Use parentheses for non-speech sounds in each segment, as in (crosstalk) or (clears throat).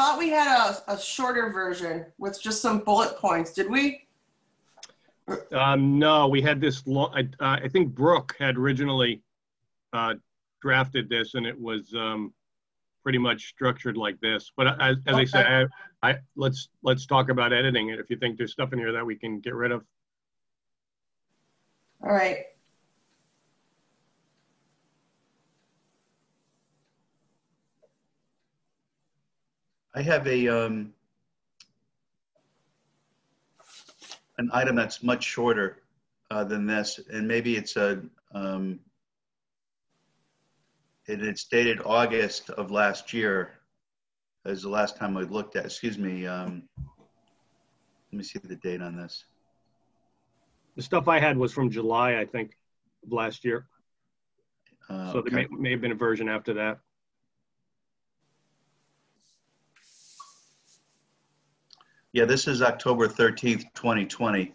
thought we had a, a shorter version with just some bullet points. Did we? Um, no, we had this long, I, uh, I think Brooke had originally, uh, drafted this and it was, um, pretty much structured like this. But as, as I said, I, I, let's, let's talk about editing it. If you think there's stuff in here that we can get rid of. All right. I have a, um, an item that's much shorter uh, than this, and maybe it's a, um, it, it's dated August of last year, as the last time I looked at, excuse me, um, let me see the date on this. The stuff I had was from July, I think, of last year. Uh, So there may, may have been a version after that. Yeah, this is October 13th, 2020.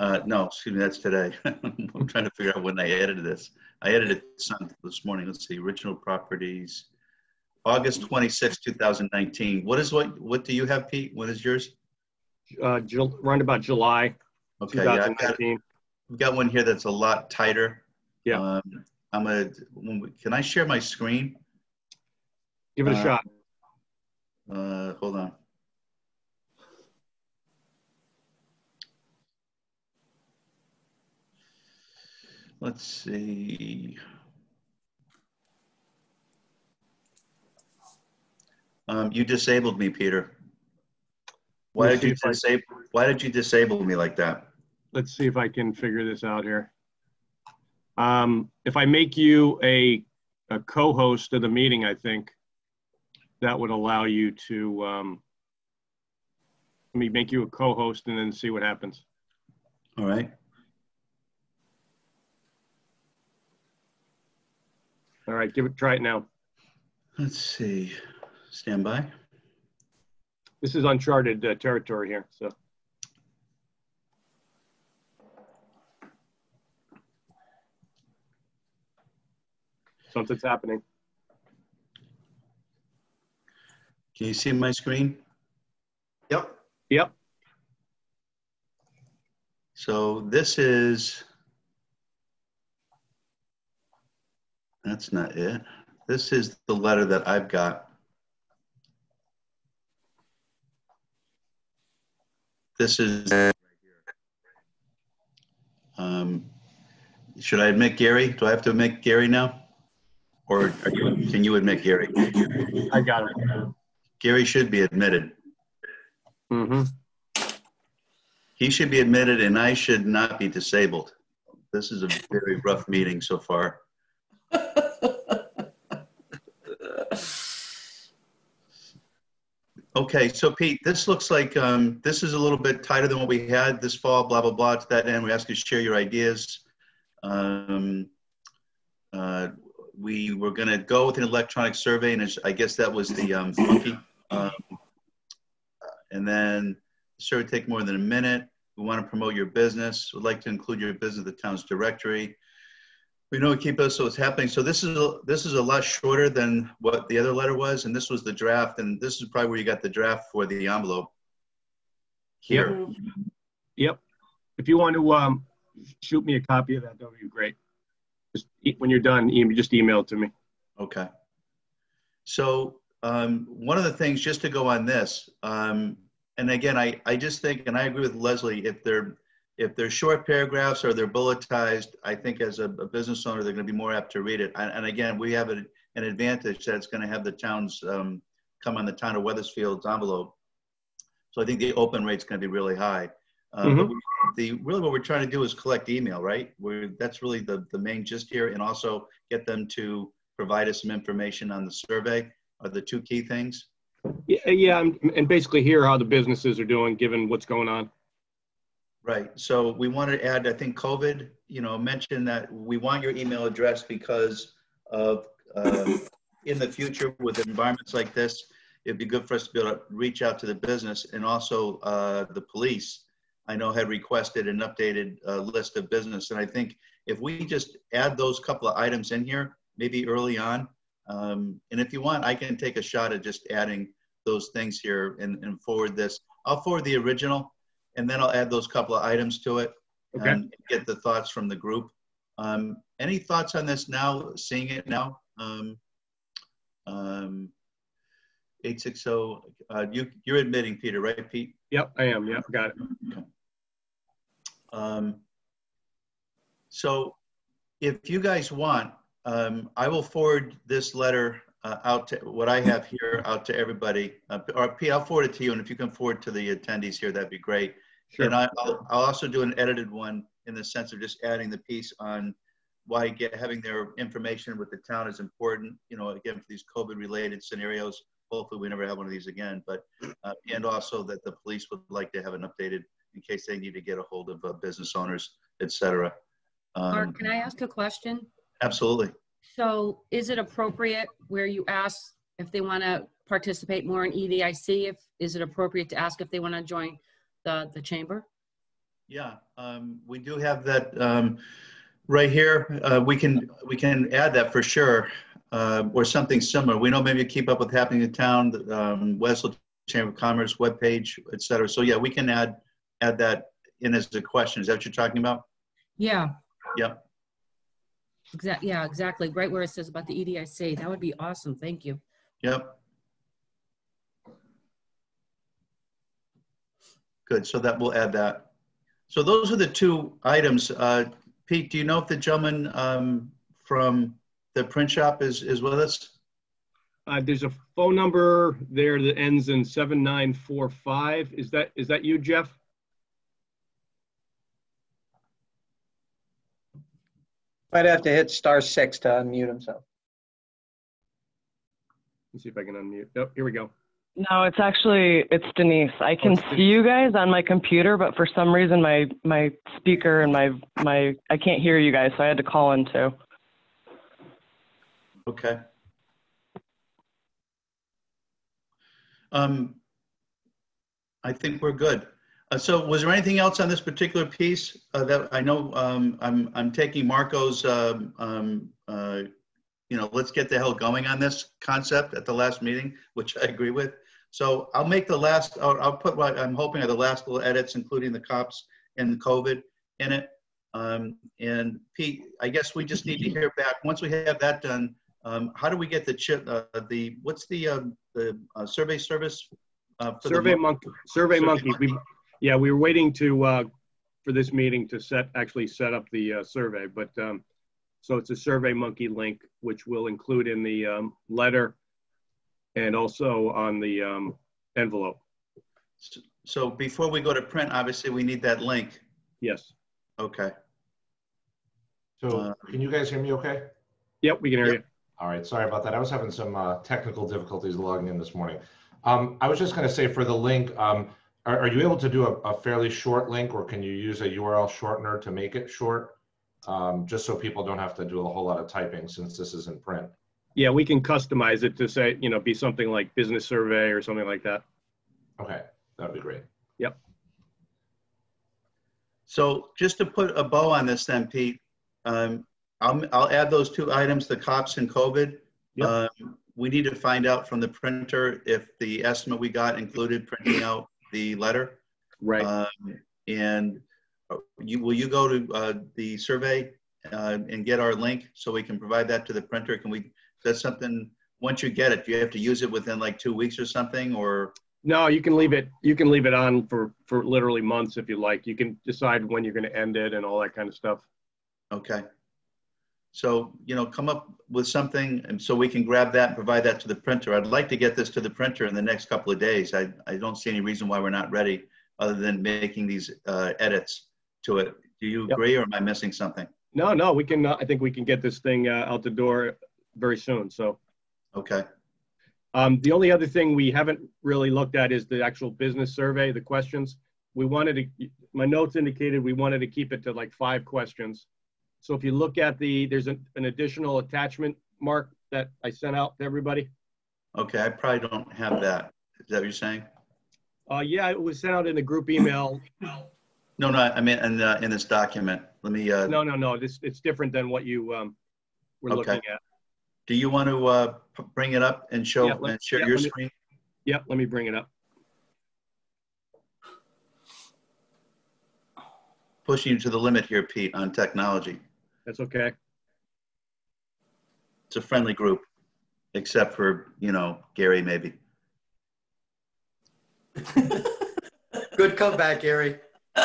Uh, no, excuse me, that's today. (laughs) I'm trying to figure out when I edited this. I edited some this morning. Let's see, original properties. August 26, 2019. What is what, what do you have, Pete? What is yours? Uh, Ju- around about July Okay, yeah, I've got, 2019. I've got one here that's a lot tighter. Yeah. Um, I'm we- can I share my screen? Give it a uh, shot. Uh, hold on. Let's see. Um, you disabled me, Peter. Why Let's did you I- disable, why did you disable me like that? Let's see if I can figure this out here. Um, if I make you a, a co-host of the meeting, I think that would allow you to, um, let me make you a co-host and then see what happens. All right. All right, give it, try it now. Let's see. Stand by. This is uncharted uh, territory here, so. Something's happening. Can you see my screen? Yep. Yep, So this is, that's not it. This is the letter that I've got. This is, um, should I admit Gary? Do I have to admit Gary now? Or are you, can you admit Gary? I got it. Gary should be admitted. Mm-hmm. He should be admitted and I should not be disabled. This is a very rough meeting so far. (laughs) Okay, so Pete, this looks like, um, this is a little bit tighter than what we had this fall, blah, blah, blah. To that end, we ask you to share your ideas. Um, uh, we were gonna go with an electronic survey and I guess that was the, um, monkey. Um, And then survey take more than a minute. We want to promote your business. We'd like to include your business in the town's directory. We know keep us so it's happening. So this is a- this is a lot shorter than what the other letter was, and this was the draft, and this is probably where you got the draft for the envelope. Here. Yep. If you want to, um, shoot me a copy of that, that would be great. Just, when you're done, e- just email it to me. Okay. So um, one of the things, just to go on this, um, and again, I, I just think, and I agree with Leslie, if they're if they're short paragraphs or they're bulletized, I think as a, a business owner, they're going to be more apt to read it. And, and again, we have a, an advantage that's going to have the towns um, come on the town of Wethersfield's envelope. So I think the open rate's going to be really high. Uh, but we- the really what we're trying to do is collect email, right? We're, that's really the, the main gist here, and also get them to provide us some information on the survey are the two key things. Yeah, yeah, and and basically hear how the businesses are doing, given what's going on. Right. So we want to add, I think COVID, you know, mention that we want your email address because of, uh, in the future with environments like this, it'd be good for us to be able to reach out to the business and also uh, the police. I know had requested an updated uh, list of business. And I think if we just add those couple of items in here, maybe early on, um, and if you want, I can take a shot at just adding those things here and, and forward this. I'll forward the original and then I'll add those couple of items to it. Okay. And get the thoughts from the group. Um, any thoughts on this now, seeing it now? Um, um, 860, uh, you, you're admitting, Peter, right, Pete? Yep, I am. Yep, got it. Um, so if you guys want, um, I will forward this letter uh, out to what I have here out to everybody. Uh, or Pete, I'll forward it to you, and if you can forward to the attendees here, that'd be great. Sure. And I, I'll, I'll also do an edited one in the sense of just adding the piece on why get having their information with the town is important. You know, again for these COVID-related scenarios. Hopefully, we never have one of these again. But uh, and also that the police would like to have an updated in case they need to get a hold of uh, business owners, et cetera. Um, Mark, can I ask a question? absolutely. So is it appropriate where you ask if they want to participate more in EDIC? If, is it appropriate to ask if they want to join the, the chamber? Yeah, um, we do have that um, right here. Uh, we can we can add that for sure, uh, or something similar. We know maybe keep up with happening in town, the, um, Chamber of Commerce webpage, et cetera. So yeah, we can add add that in as a question. Is that what you're talking about? Yeah. Yep. Exactly. Yeah, exactly. Right where it says about the EDIC. That would be awesome. Thank you. Yep. Good. So that we'll add that. So those are the two items. Uh, Pete, do you know if the gentleman um, from the print shop is is with us? Uh, there's a phone number there that ends in 7945. Is that, is that you, Jeff? Might have to hit star six to unmute himself. Let's see if I can unmute. Oh, here we go. No, it's actually it's Denise. I can it's see you guys on my computer, but for some reason my my speaker and my my I can't hear you guys, so I had to call in too. Okay. Um, I think we're good. Uh, so was there anything else on this particular piece uh, that I know um, I'm, I'm taking Marco's, um, um, uh, you know, let's get the hell going on this concept at the last meeting, which I agree with. So I'll make the last, I'll, I'll put what I'm hoping are the last little edits, including the cops and the COVID in it. Um, and Pete, I guess we just need to hear back. Once we have that done, um, how do we get the chip, uh, the, what's the, um, the uh, survey service? uh, for the Survey mo- Monkey, Survey Survey Monkey. We, yeah, we were waiting to, uh, for this meeting to set, actually set up the, uh, survey, but, um, so it's a Survey Monkey link, which we'll include in the, um, letter and also on the, um, envelope. So before we go to print, obviously we need that link. Yes. Okay. So Uh, can you guys hear me okay? Yep, we can hear Yep. you. All right, sorry about that. I was having some uh, technical difficulties logging in this morning. Um, I was just going to say for the link, um, are, are you able to do a, a fairly short link or can you use a URL shortener to make it short? Um, just so people don't have to do a whole lot of typing since this is in print. Yeah, we can customize it to say, you know, be something like business survey or something like that. Okay, that'd be great. Yep. So just to put a bow on this then, Pete, um, I'll, I'll add those two items, the cops and COVID. Yep. Um, we need to find out from the printer if the estimate we got included printing out the letter. Right. Um, and uh, you, will you go to, uh, the survey, uh, and get our link so we can provide that to the printer? Can we, is that something, once you get it, do you have to use it within like two weeks or something, or? No, you can leave it, you can leave it on for, for literally months if you like. You can decide when you're going to end it and all that kind of stuff. Okay. So, you know, come up with something and so we can grab that and provide that to the printer. I'd like to get this to the printer in the next couple of days. I, I don't see any reason why we're not ready other than making these uh, edits to it. Do you Yep. agree or am I missing something? No, no, we can, uh, I think we can get this thing uh, out the door very soon. So Okay. um, the only other thing we haven't really looked at is the actual business survey, the questions. We wanted to, my notes indicated we wanted to keep it to like five questions. So if you look at the, there's an, an additional attachment, Mark, that I sent out to everybody. Okay. I probably don't have that. Is that what you're saying? Uh, yeah, it was sent out in the group email. No, no, I mean, in, uh, in this document. Let me, uh, No, no, no, this, it's different than what you um, were Okay. looking at. Do you want to uh, bring it up and show Yeah, and share yeah, your me- screen? Yep, let me bring it up. Pushing you to the limit here, Pete, on technology. That's okay. It's a friendly group, except for, you know, Gary maybe. (laughs) Good comeback, Gary. (laughs)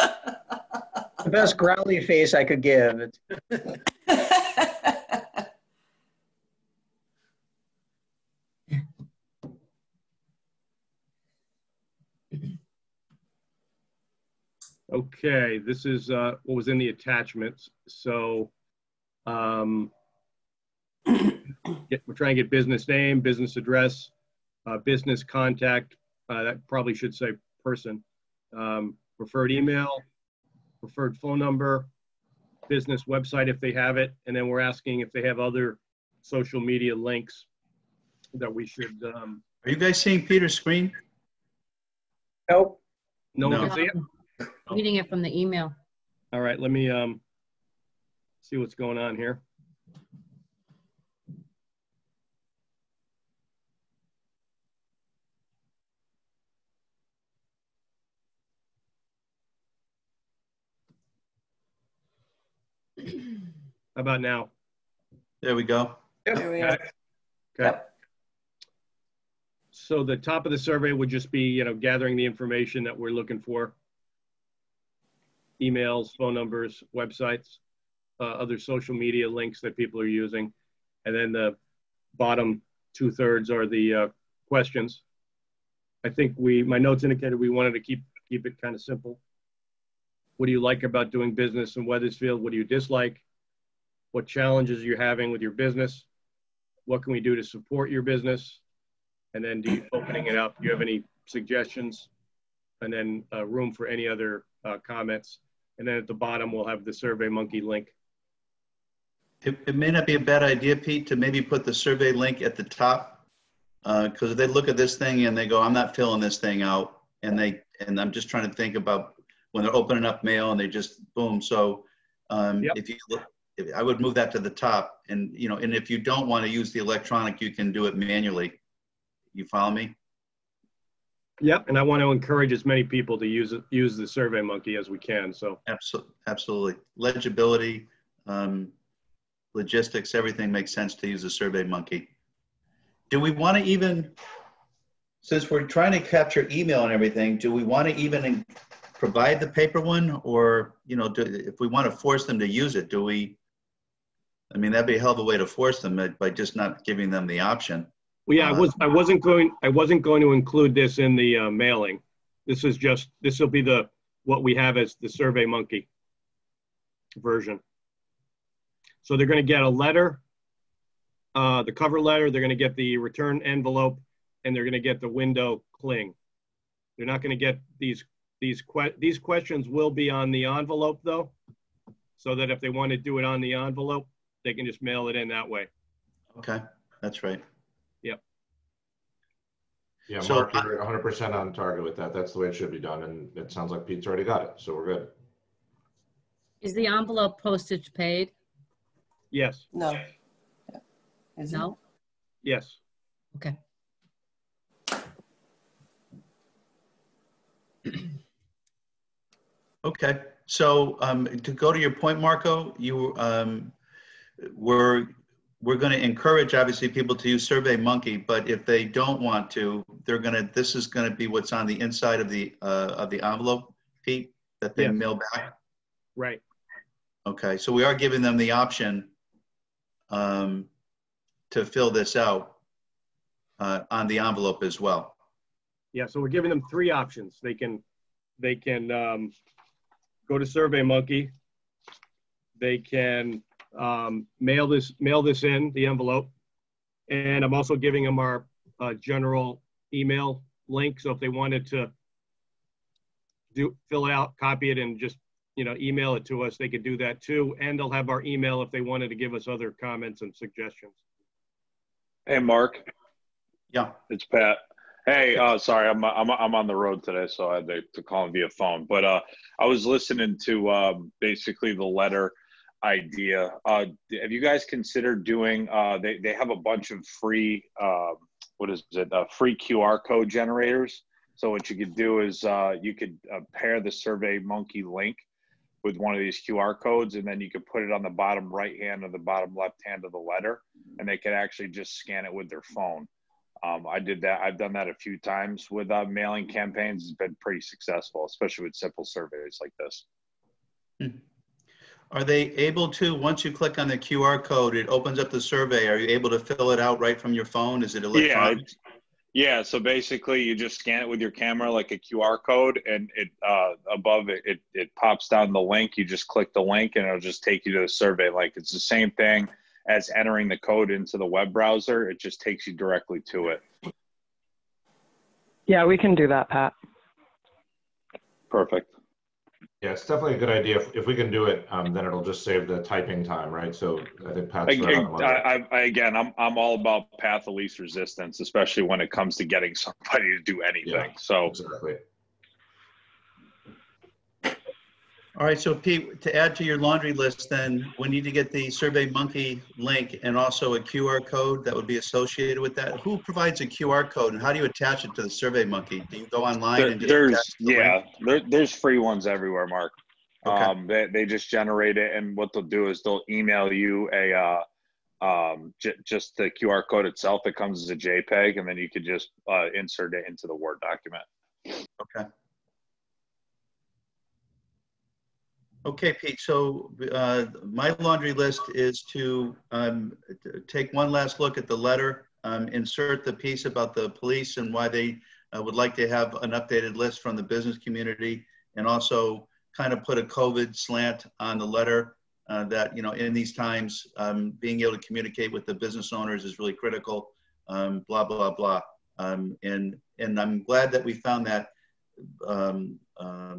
The best growly face I could give. (laughs) It's- Okay, this is uh, what was in the attachments. So um, (coughs) get- we're trying to get business name, business address, uh, business contact. Uh, that probably should say person. Um, preferred email, preferred phone number, business website if they have it, and then we're asking if they have other social media links that we should. Um, Are you guys seeing Peter's screen? Nope. no one can see it. Reading it from the email. All right, let me um, see what's going on here. (clears throat) How about now? There we go. There we are. Okay. Yep. So the top of the survey would just be, you know, gathering the information that we're looking for. Emails, phone numbers, websites, uh, other social media links that people are using. And then the bottom two thirds are the uh, questions. I think we, my notes indicated we wanted to keep, keep it kind of simple. What do you like about doing business in Wethersfield? What do you dislike? What challenges are you having with your business? What can we do to support your business? And then do you, opening it up, do you have any suggestions? And then uh, room for any other uh, comments. And then at the bottom, we'll have the Survey Monkey link. It, it may not be a bad idea, Pete, to maybe put the survey link at the top. Because if they look at this thing and they go, I'm not filling this thing out. And they, and I'm just trying to think about when they're opening up mail and they just boom. So um, Yep. if you look, if- I would move that to the top. And, you know, and if you don't want to use the electronic, you can do it manually. You follow me? Yep. And I want to encourage as many people to use use the Survey Monkey as we can. So Absolutely, absolutely. Legibility, um, logistics, everything makes sense to use a Survey Monkey. Do we want to even, since we're trying to capture email and everything, do we want to even provide the paper one? Or, you know, do, if we want to force them to use it, do we? I mean, that'd be a hell of a way to force them by- by just not giving them the option. Well, yeah, I was, I wasn't going, I wasn't going to include this in the uh, mailing. This is just, this will be the, what we have as the Survey Monkey version. So they're going to get a letter, uh, the cover letter, they're going to get the return envelope, and they're going to get the window cling. They're not going to get these, these que, these questions will be on the envelope though. So that if they want to do it on the envelope, they can just mail it in that way. Okay, that's right. Yeah, So Mark, you're 100% on target with that. That's the way it should be done. And it sounds like Pete's already got it. So we're good. Is the envelope postage paid? Yes, No. Yeah. Is it? No? yes. Okay. (clears throat) Okay, so um, to go to your point, Marco, you, um, we're, we're going to encourage, obviously, people to use Survey Monkey, but if they don't want to, they're going to, this is going to be what's on the inside of the, uh, of the envelope, Pete, that they Yeah. mail back? Right. Okay, so we are giving them the option um, to fill this out uh, on the envelope as well. Yeah, so we're giving them three options. They can, they can um, go to Survey Monkey. They can um, mail this, mail this in, the envelope. And I'm also giving them our uh, general email link. So if they wanted to do, fill it out, copy it and just, you know, email it to us, they could do that too. And they'll have our email if they wanted to give us other comments and suggestions. Hey, Mark, Yeah, it's Pat. Hey, uh, sorry, I'm, I'm, I'm on the road today, so I had to, to call him via phone. But uh, I was listening to um, basically the letter idea. Uh, have you guys considered doing? Uh, they they have a bunch of free uh, what is it? Uh, free QR code generators. So what you could do is uh, you could uh, pair the Survey Monkey link with one of these QR codes, and then you could put it on the bottom right hand or the bottom left hand of the letter, and they could actually just scan it with their phone. Um, I did that. I've done that a few times with uh, mailing campaigns. It's been pretty successful, especially with simple surveys like this. Are they able to, once you click on the QR code, it opens up the survey. Are you able to fill it out right from your phone? Is it electronic? Yeah, yeah so basically you just scan it with your camera like a QR code and it uh, above it, it it pops down the link. You just click the link and it'll just take you to the survey. Like it's the same thing as entering the code into the web browser. It just takes you directly to it. Yeah, we can do that, Pat. Perfect. Yeah, it's definitely a good idea. If, if we can do it, um, then it'll just save the typing time, right? So I think Pat's right on the. I, I, I, again, I'm I'm all about path of least resistance, especially when it comes to getting (laughs) somebody to do anything. Yeah. So Exactly. All right, so Pete, to add to your laundry list, then we need to get the Survey Monkey link and also a QR code that would be associated with that. Who provides a QR code and how do you attach it to the Survey Monkey? Do you go online there, and just there's the yeah, there, there's free ones everywhere, Mark. Okay. Um, they, they just generate it, and what they'll do is they'll email you a uh, um, j- just the QR code itself. It comes as a JPEG, and then you could just uh, insert it into the Word document. Okay. Okay, Pete, so uh, my laundry list is to um, take one last look at the letter, um, insert the piece about the police and why they uh, would like to have an updated list from the business community, and also kind of put a COVID slant on the letter uh, that, you know, in these times, um, being able to communicate with the business owners is really critical, um, blah, blah, blah. Um, and, and I'm glad that we found that um, uh,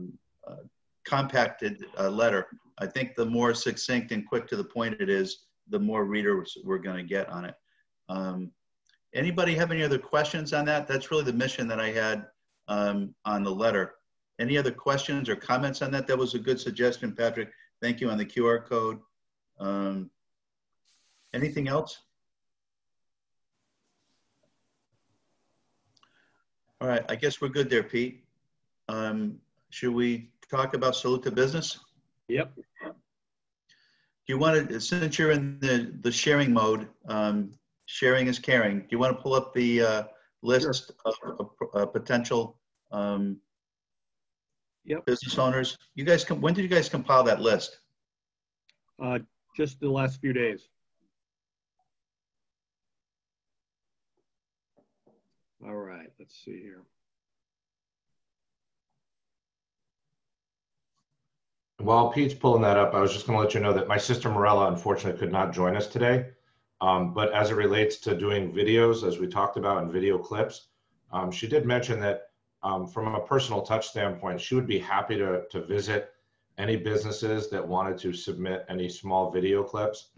compacted uh, letter. I think the more succinct and quick to the point it is, the more readers we're going to get on it. Um, anybody have any other questions on that? That's really the mission that I had um, on the letter. Any other questions or comments on that? That was a good suggestion, Patrick. Thank you on the QR code. Um, anything else? All right, I guess we're good there, Pete. Um, should we talk about salute to business? Yep. Do you want to, since you're in the, the sharing mode, um, sharing is caring, do you want to pull up the uh, list of, of uh, potential um, Yep. business owners? You guys, com- when did you guys compile that list? Uh, just the last few days. All right, let's see here. While Pete's pulling that up, I was just going to let you know that my sister Morella unfortunately could not join us today. Um, but as it relates to doing videos, as we talked about in video clips, um, she did mention that um, from a personal touch standpoint, she would be happy to, to visit any businesses that wanted to submit any small video clips.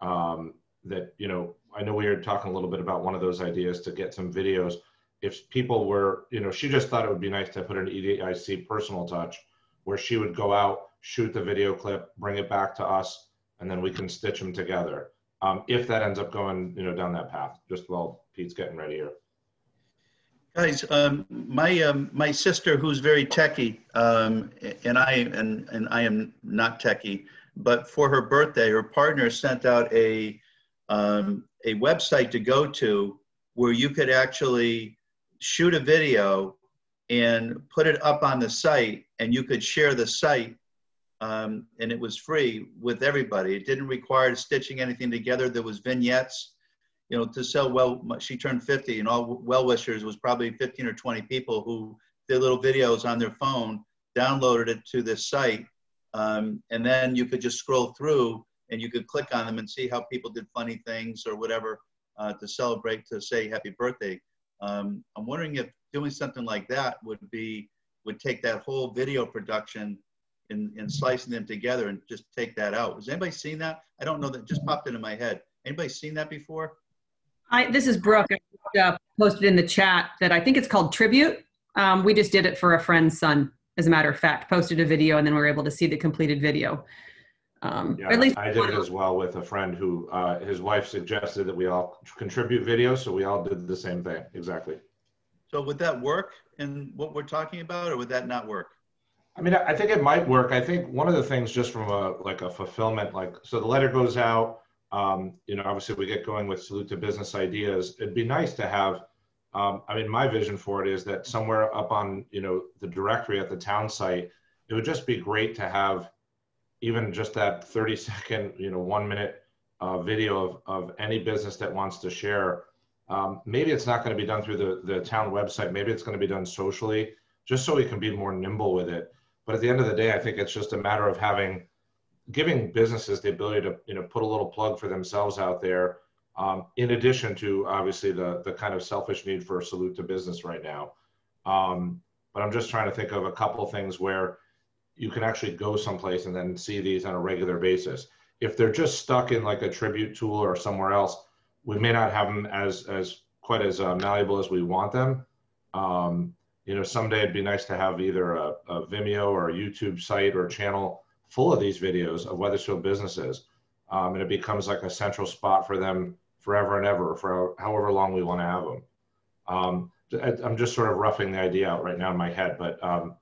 Um, that, you know, I know we were talking a little bit about one of those ideas to get some videos. If people were, you know, she just thought it would be nice to put an EDIC personal touch where she would go out, shoot the video clip, bring it back to us, and then we can stitch them together. Um, if that ends up going, you know, down that path, just while Pete's getting ready here. Guys, um, my um, my sister, who's very techie, um, and I and and I am not techie, but for her birthday, her partner sent out a um, a website to go to where you could actually shoot a video and put it up on the site, and you could share the site, um, and it was free with everybody. It didn't require stitching anything together. There was vignettes you know, to sell well, she turned 50 and all well wishers was probably 15 or 20 people who did little videos on their phone, downloaded it to this site. Um, and then you could just scroll through and you could click on them and see how people did funny things or whatever uh, to celebrate, to say happy birthday. Um, I'm wondering if doing something like that would be, would take that whole video production and, and slicing them together and just take that out. Has anybody seen that? I don't know that just popped into my head. Anybody seen that before? Hi, this is Brooke. I uh, posted in the chat that I think it's called Tribute. Um, we just did it for a friend's son, as a matter of fact. Posted a video and then we were able to see the completed video. Um, Yeah, at least I did it as well with a friend who, uh, his wife suggested that we all contribute videos, so we all did the same thing, exactly. So would that work in what we're talking about, or would that not work? I mean, I think it might work. I think one of the things just from a, like a fulfillment, like, so the letter goes out, um, you know, obviously we get going with salute to business ideas. It'd be nice to have, um, I mean, my vision for it is that somewhere up on, you know, the directory at the town site, it would just be great to have even just that 30 second, you know, one minute uh, video of, of any business that wants to share. Um, maybe it's not going to be done through the, the town website. Maybe it's going to be done socially, just so we can be more nimble with it. But at the end of the day, I think it's just a matter of having, giving businesses the ability to, you know, put a little plug for themselves out there. Um, in addition to obviously the, the kind of selfish need for a salute to business right now. Um, but I'm just trying to think of a couple things where you can actually go someplace and then see these on a regular basis. If they're just stuck in like a tribute tool or somewhere else, we may not have them as as quite as uh, malleable as we want them. Um, you know, someday it'd be nice to have either a, a Vimeo or a YouTube site or channel full of these videos of Wethersfield businesses, um, and it becomes like a central spot for them forever and ever for however long we want to have them. Um, I, I'm just sort of roughing the idea out right now in my head, but um,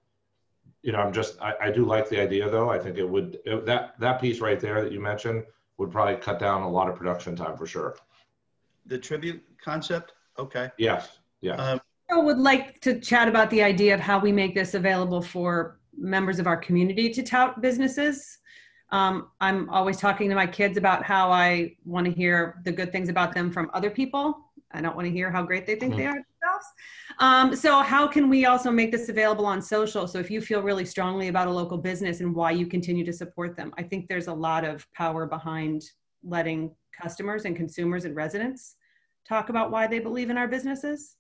you know, I'm just I, I do like the idea though. I think it would it, that that piece right there that you mentioned would probably cut down a lot of production time for sure. The tribute concept? Okay. Yes. Yeah. Um, I would like to chat about the idea of how we make this available for members of our community to tout businesses. Um, I'm always talking to my kids about how I want to hear the good things about them from other people. I don't want to hear how great they think they are themselves. Um, so how can we also make this available on social? So if you feel really strongly about a local business and why you continue to support them, I think there's a lot of power behind letting customers and consumers and residents talk about why they believe in our businesses.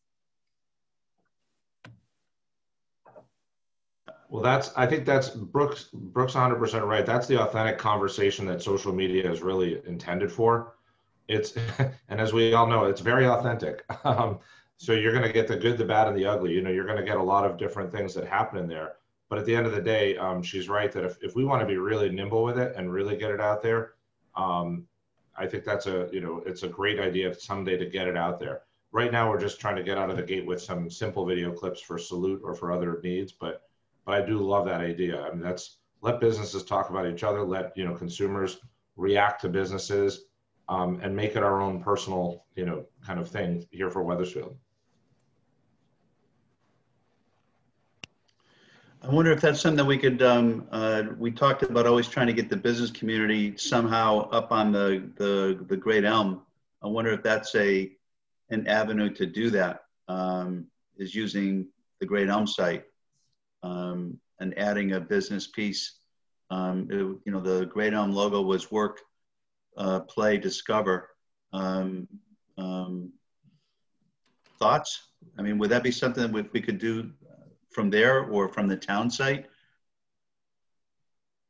Well, that's, I think that's Brooks, Brooks 100% right. That's the authentic conversation that social media is really intended for. It's, (laughs) and as we all know, it's very authentic. (laughs) Um, so you're going to get the good, the bad, and the ugly. You know, you're going to get a lot of different things that happen in there. But at the end of the day, um, she's right that if, if we want to be really nimble with it and really get it out there, um, I think that's a, you know, it's a great idea someday to get it out there. Right now, we're just trying to get out of the gate with some simple video clips for salute or for other needs. But but I do love that idea. I mean, that's let businesses talk about each other, let you know consumers react to businesses, um, and make it our own personal, you know, kind of thing here for Wethersfield. I wonder if that's something we could, um, uh, we talked about always trying to get the business community somehow up on the, the, the Great Elm. I wonder if that's a, an avenue to do that, um, is using the Great Elm site, um, and adding a business piece. Um, it- you know, the Great Elm logo was work, uh, play, discover. Um, um, thoughts? I mean, would that be something that we, we could do from there or from the town site?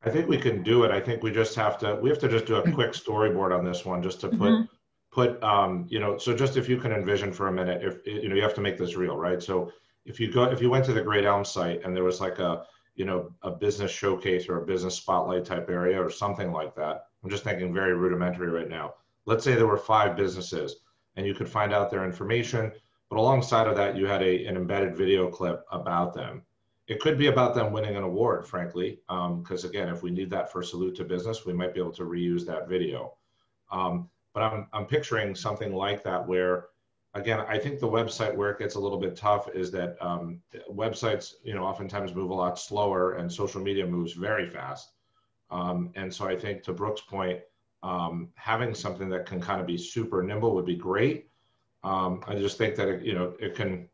I think we can do it. I think we just have to, we have to just do a quick storyboard on this one, just to put, Mhm. put, um, you know, so just if you can envision for a minute, if, you know, you have to make this real, right? So if you go, if you went to the Great Elm site and there was like a, you know, a business showcase or a business spotlight type area or something like that. I'm just thinking very rudimentary right now. Let's say there were five businesses and you could find out their information, but alongside of that, you had a, an embedded video clip about them. It could be about them winning an award, frankly, because again, if we need that for Salute to Business, we might be able to reuse that video. Um, but I'm, I'm picturing something like that where, again, I think the website where it gets a little bit tough is that um, websites, you know, oftentimes move a lot slower and social media moves very fast. Um, and so I think to Brooke's point, um, having something that can kind of be super nimble would be great. Um, I just think that, it, you know, it can,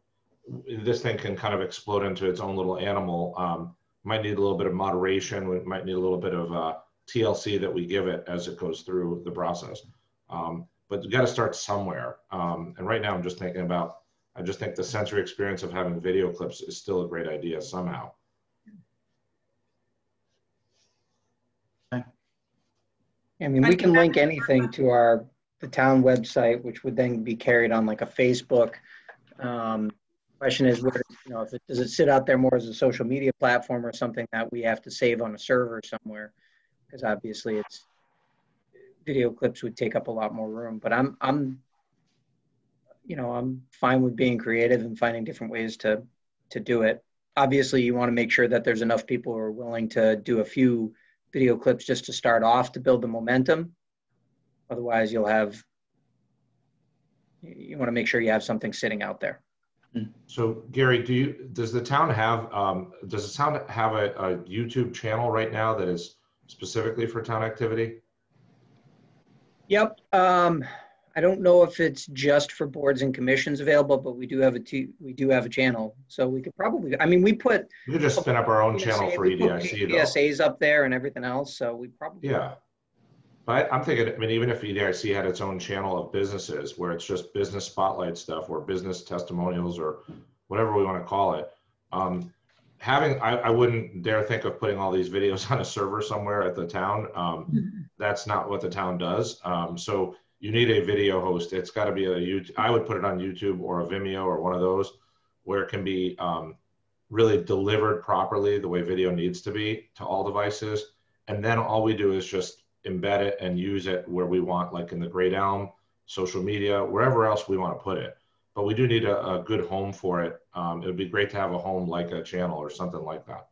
this thing can kind of explode into its own little animal. Um, might need a little bit of moderation. We might need a little bit of uh, TLC that we give it as it goes through the process. Um, but you got to start somewhere. Um, and right now I'm just thinking about, I just think the sensory experience of having video clips is still a great idea somehow. I mean, we can link anything to our, the town website, which would then be carried on like a Facebook. Um, Question is, where, you know, if it, does it sit out there more as a social media platform or something that we have to save on a server somewhere? because obviously it's video clips would take up a lot more room. But I'm I'm you know I'm fine with being creative and finding different ways to to do it. Obviously, you want to make sure that there's enough people who are willing to do a few video clips just to start off to build the momentum. Otherwise, you'll have you want to make sure you have something sitting out there. So Gary, do you, does the town have, um, does the town have a, a YouTube channel right now that is specifically for town activity? Yep. Um, I don't know if it's just for boards and commissions available, but we do have a t- we do have a channel, so we could probably. I mean, we put We could just spin up our own channel for we put EDIC though. PSAs up there and everything else, so we probably. Yeah. But I'm thinking, I mean, even if EDIC had its own channel of businesses where it's just business spotlight stuff or business testimonials or whatever we want to call it. Um, having, I, I wouldn't dare think of putting all these videos (laughs) on a server somewhere at the town. Um, that's not what the town does. Um, so you need a video host. It's got to be a YouTube. I would put it on YouTube or a Vimeo or one of those where it can be um, really delivered properly the way video needs to be to all devices. And then all we do is just embed it and use it where we want, like in the Great Elm, social media, wherever else we want to put it. But we do need a, a good home for it. Um, it would be great to have a home like a channel or something like that.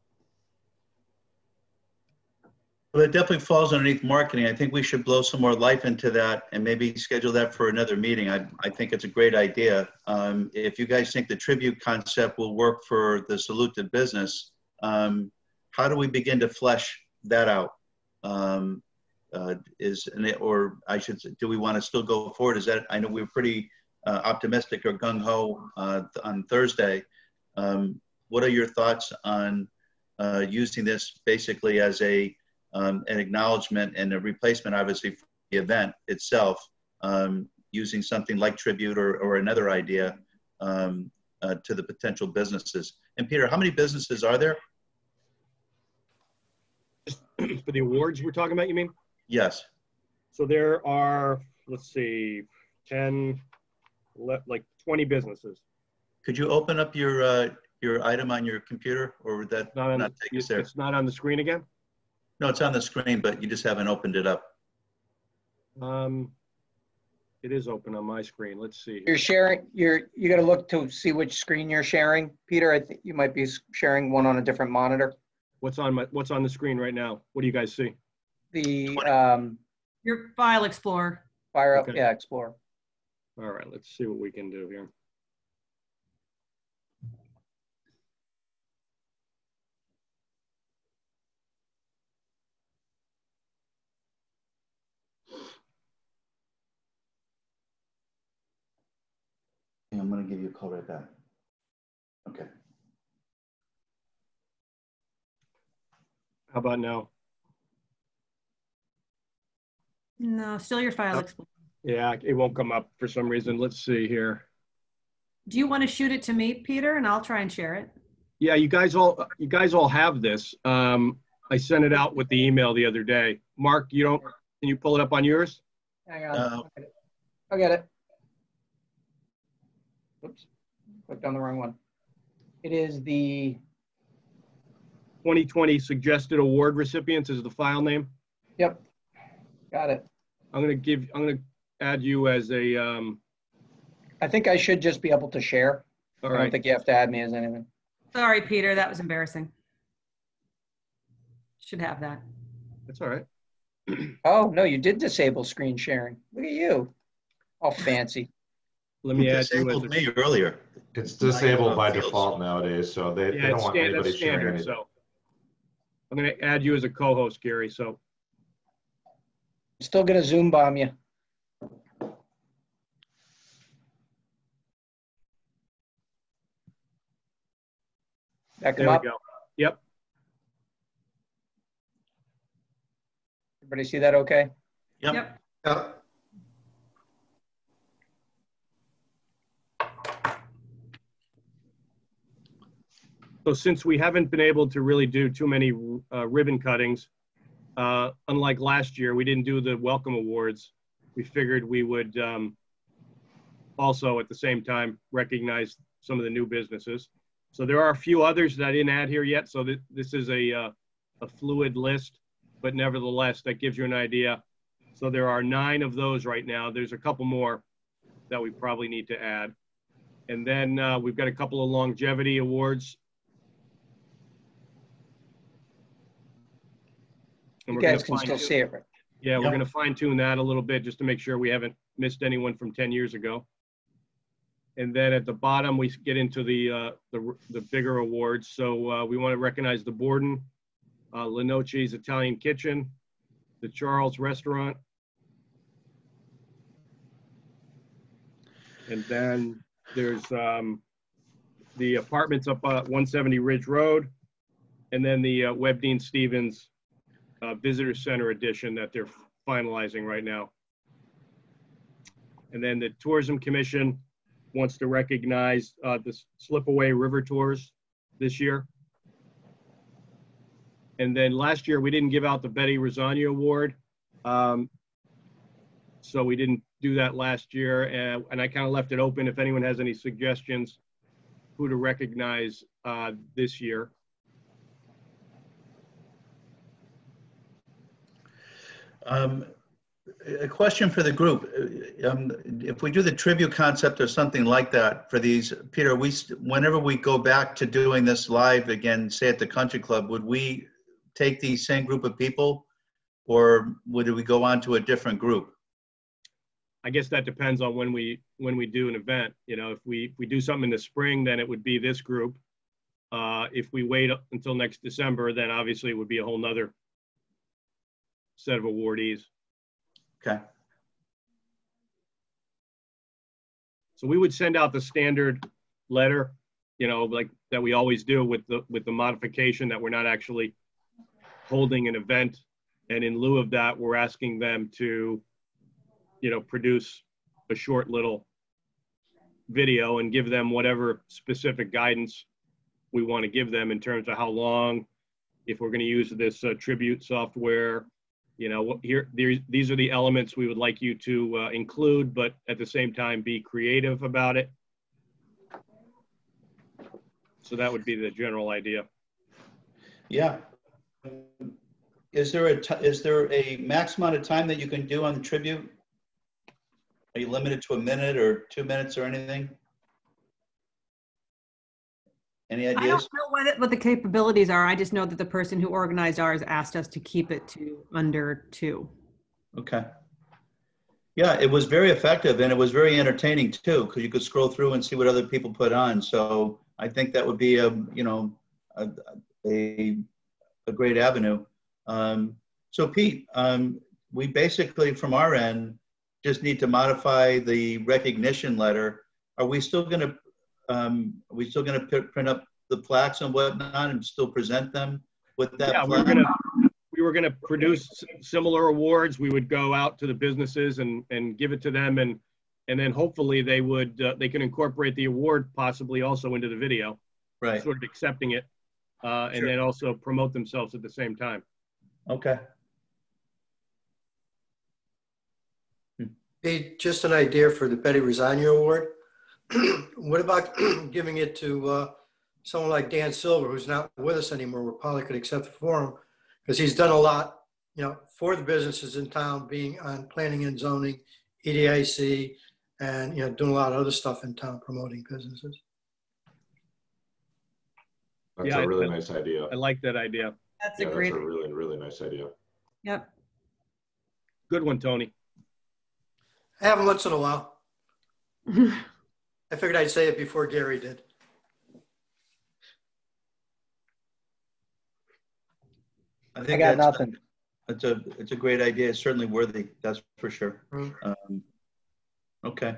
Well, it definitely falls underneath marketing. I think we should blow some more life into that and maybe schedule that for another meeting. I, I think it's a great idea. Um, if you guys think the tribute concept will work for the Salute to Business, um, how do we begin to flesh that out? Um, uh, is or I should say, do we want to still go forward? Is that I know we were pretty uh, optimistic or gung ho uh, on Thursday. Um, what are your thoughts on uh, using this basically as a um, an acknowledgement and a replacement, obviously, for the event itself, um, using something like Tribute or, or another idea um, uh, to the potential businesses. And Peter, how many businesses are there? (clears throat) For the awards we're talking about, you mean? Yes. So there are, let's see, 10, le- like 20 businesses. Could you open up your uh, your item on your computer, or would that Not on, not take us there? it's not on the screen again? No, it's on the screen, but you just haven't opened it up. Um, it is open on my screen. Let's see. You're sharing. You're you got to look to see which screen you're sharing, Peter. I think you might be sharing one on a different monitor. What's on my, what's on the screen right now? What do you guys see? The um, Your file explorer. fire up, Okay. yeah, Explorer. All right, let's see what we can do here. Yeah, I'm gonna give you a call right back. Okay. How about now? No, still your file Oh. explorer. Yeah, it won't come up for some reason. Let's see here. Do you want to shoot it to me, Peter, and I'll try and share it? Yeah, you guys all, you guys all have this. Um, I sent it out with the email the other day. Mark, you don't, can you pull it up on yours? Hang on. Uh, I got it. Oops, clicked on the wrong one. It is the 2020 suggested award recipients is the file name. yep. Got it. I'm gonna give, I'm gonna add you as a, um, I think I should just be able to share. all I don't right. think you have to add me as anything. Sorry, Peter, that was embarrassing. Should have that. That's all right. (clears throat) Oh no, you did disable screen sharing. Look at you, all fancy. Let me You add you as disabled a, me earlier. It's disabled by Fields. default nowadays, so they, they yeah, don't it's want stan- anybody that's sharing standard, anything. so. I'm gonna add you as a co-host, Gary, so. Still gonna Zoom bomb you. That come There we up. go. Yep, Everybody see that okay? Yep. Yep. Yeah. so since we haven't been able to really do too many uh, ribbon cuttings, uh, unlike last year, we didn't do the welcome awards. We figured we would um, also at the same time recognize some of the new businesses. So there are a few others that I didn't add here yet. So th- this is a, uh, a fluid list. but nevertheless, that gives you an idea. So there are nine of those right now. There's a couple more that we probably need to add. And then uh, we've got a couple of longevity awards. And You we're guys can still tune- see it, right? Yeah, we're Yep. gonna fine tune that a little bit just to make sure we haven't missed anyone from 10 years ago. And then at the bottom, we get into the, uh, the, the bigger awards. So uh, we want to recognize the Borden, uh, Lenoci's Italian Kitchen, the Charles Restaurant. And then there's um, the apartments up at 170 Ridge Road. And then the uh, Webb Deane Stevens uh, Visitor Center edition that they're finalizing right now. And then the Tourism Commission wants to recognize uh, the Slipaway River Tours this year. And then last year, we didn't give out the Betty Rosagna Award. Um, so we didn't do that last year. And, and I kind of left it open if anyone has any suggestions who to recognize uh, this year. Um, A question for the group. Um, If we do the tribute concept or something like that for these, Peter, we, whenever we go back to doing this live again, say at the country club, would we take the same group of people? Or would we go on to a different group? I guess that depends on when we, when we do an event. You know, if we, if we do something in the spring, then it would be this group. Uh, if we wait until next December, then obviously it would be a whole nother set of awardees. Okay, So we would send out the standard letter, you know, like that we always do with the, with the modification that we're not actually holding an event. And in lieu of that, we're asking them to, you know, produce a short little video and give them whatever specific guidance we want to give them in terms of how long, if we're going to use this uh, tribute software, you know, here, these, these are the elements we would like you to uh, include, but at the same time, be creative about it. So that would be the general idea. yeah. Is there a, is there a max amount of time that you can do on the tribute? Are you limited to a minute or two minutes or anything? Any I don't know what, it- what the capabilities are. I just know that the person who organized ours asked us to keep it to under two. Okay. Yeah, it was very effective and it was very entertaining too, because you could scroll through and see what other people put on. So I think that would be a, you know, a, a, a great avenue. Um, so Pete, um, we basically from our end just need to modify the recognition letter. Are we still going to, um, are we still going to print up the plaques and whatnot and still present them with that? Yeah, we were plaque? gonna, we were gonna produce similar awards. We would go out to the businesses and, and give it to them and, and then hopefully they would, uh, they can incorporate the award possibly also into the video, Right, sort of accepting it. Uh, and Sure. then also promote themselves at the same time. okay. Hey, just an idea for the Betty Rosagna Award. (clears throat) What about (clears throat) giving it to uh, someone like Dan Silver, who's not with us anymore, we probably could accept it for him, because he's done a lot, you know, for the businesses in town, being on planning and zoning, EDIC, and, you know, doing a lot of other stuff in town, promoting businesses. That's Yeah, I- a really nice idea. I like that idea. That's Yeah, a that's a really, really nice idea. yep. Good one, Tony. I have them once in a while. (laughs) I figured I'd say it before Gary did. I think got that's- nothing. It's a, it's a great idea. It's certainly worthy, that's for sure. Mm. Um, Okay.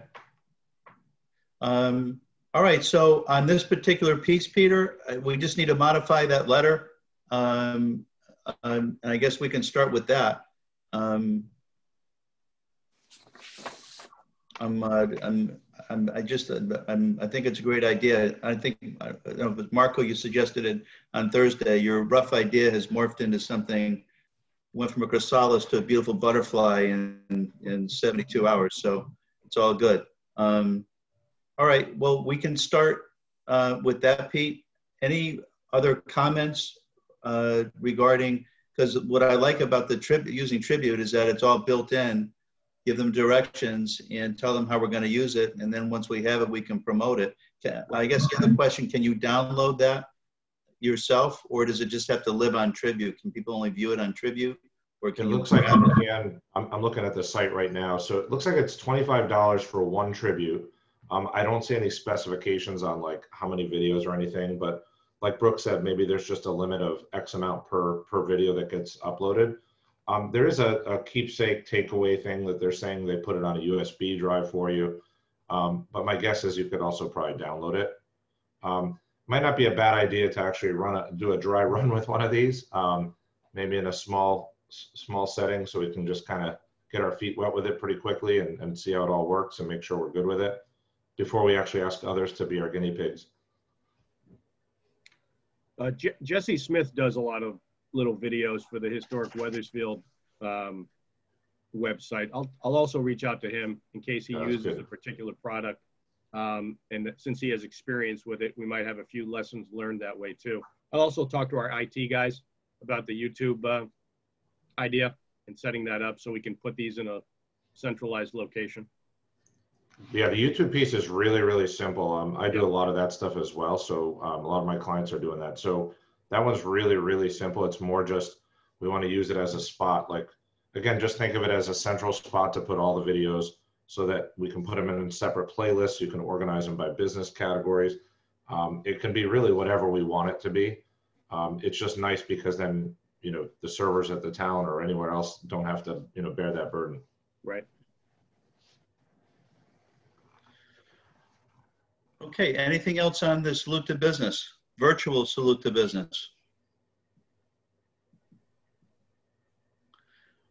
Um, All right, so on this particular piece, Peter, uh, we just need to modify that letter. Um, um, And I guess we can start with that. Um, I'm, uh, I'm, I'm, I just, uh, I'm, I think it's a great idea. I think, I know Marco, you suggested it on Thursday. Your rough idea has morphed into something went from a chrysalis to a beautiful butterfly in, in 72 hours. So it's all good. Um, all right. Well, we can start uh, with that, Pete. Any other comments uh, regarding because what I like about the using Tribute is that it's all built in. Give them directions and tell them how we're gonna use it, and then once we have it, we can promote it. I guess the other question, can you download that yourself, or does it just have to live on Tribute? Can people only view it on Tribute? Or It can you? looks like you can, I'm, I'm looking at the site right now. So it looks like it's twenty-five dollars for one tribute. Um, I don't see any specifications on like how many videos or anything, but like Brooke said, maybe there's just a limit of X amount per, per video that gets uploaded. Um, there is a, a keepsake takeaway thing that they're saying they put it on a USB drive for you. Um, but my guess is you could also probably download it. Um, might not be a bad idea to actually run a, do a dry (laughs) run with one of these. Um, maybe in a small, small setting so we can just kind of get our feet wet with it pretty quickly and, and see how it all works and make sure we're good with it before we actually ask others to be our guinea pigs. Uh, Je- Jesse Smith does a lot of little videos for the historic Wethersfield um, website. I'll, I'll also reach out to him in case he That's uses good. a particular product. Um, and since he has experience with it, we might have a few lessons learned that way too. I'll also talk to our IT guys about the YouTube uh, idea and setting that up so we can put these in a centralized location. Yeah, the YouTube piece is really, really simple. Um, I do a lot of that stuff as well. So um, a lot of my clients are doing that. So that one's really, really simple. It's more just we want to use it as a spot. Like again, just think of it as a central spot to put all the videos so that we can put them in separate playlists. You can organize them by business categories. Um, it can be really whatever we want it to be. Um, it's just nice because then you know the servers at the town or anywhere else don't have to you know bear that burden. Right. Okay, anything else on this loop to business? Virtual salute to business?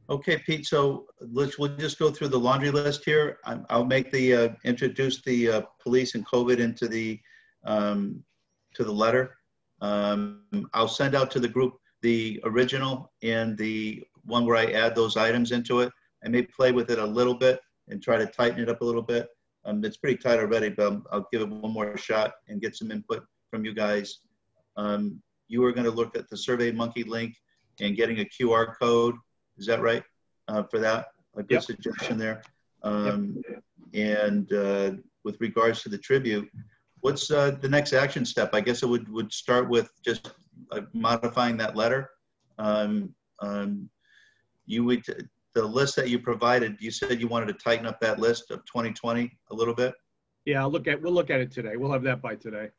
Okay, Pete, so let's, we'll just go through the laundry list here. I'm- I'll make the, uh, introduce the uh, police and COVID into the, um, to the letter. Um, I'll send out to the group the original and the one where I add those items into it. I may play with it a little bit and try to tighten it up a little bit. Um, it's pretty tight already, but I'll give it one more shot and get some input from you guys. Um, you are gonna look at the Survey Monkey link and getting a QR code. Is that right? Uh, for that, a good Yep. suggestion there. Um, and, uh, with regards to the tribute, what's, uh, the next action step? I guess it would, would start with just uh, modifying that letter. Um, um, you would, the list that you provided, you said you wanted to tighten up that list of 2020 a little bit. Yeah, I'll look at, we'll look at it today. We'll have that by today.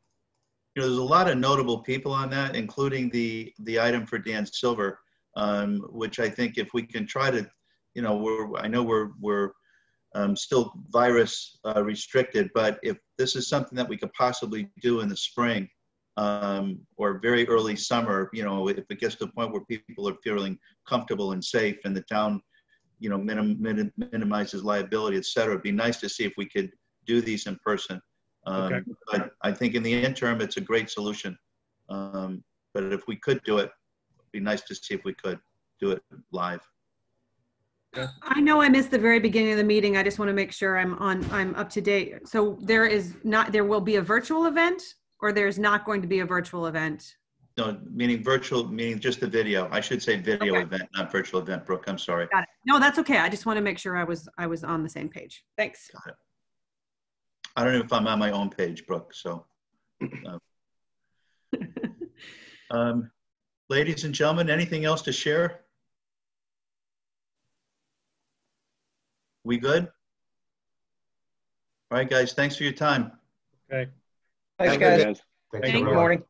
You know, there's a lot of notable people on that, including the, the item for Dan Silver, um, which I think if we can try to, you know, we're, I know we're, we're um, still virus uh, restricted, but if this is something that we could possibly do in the spring um, or very early summer, you know, if it gets to the point where people are feeling comfortable and safe and the town, you know, minim, minim, minimizes liability, et cetera, it'd be nice to see if we could do these in person. Um, Okay. But I think in the interim, it's a great solution. Um, but if we could do it, it'd be nice to see if we could do it live. I know I missed the very beginning of the meeting. I just want to make sure I'm on, I'm up to date. So there is not, there will be a virtual event or there's not going to be a virtual event? No, meaning virtual, meaning just the video. I should say video Okay. event, not virtual event, Brooke. I'm sorry. Got it. No, that's okay. I just want to make sure I was, I was on the same page. Thanks. I don't know if I'm on my own page, Brooke, so. uh, (laughs) um, Ladies and gentlemen, anything else to share? We good? All right, guys, thanks for your time. Okay. Thanks, Have good guys. Yes. Thanks, Thank you. Good everyone. morning.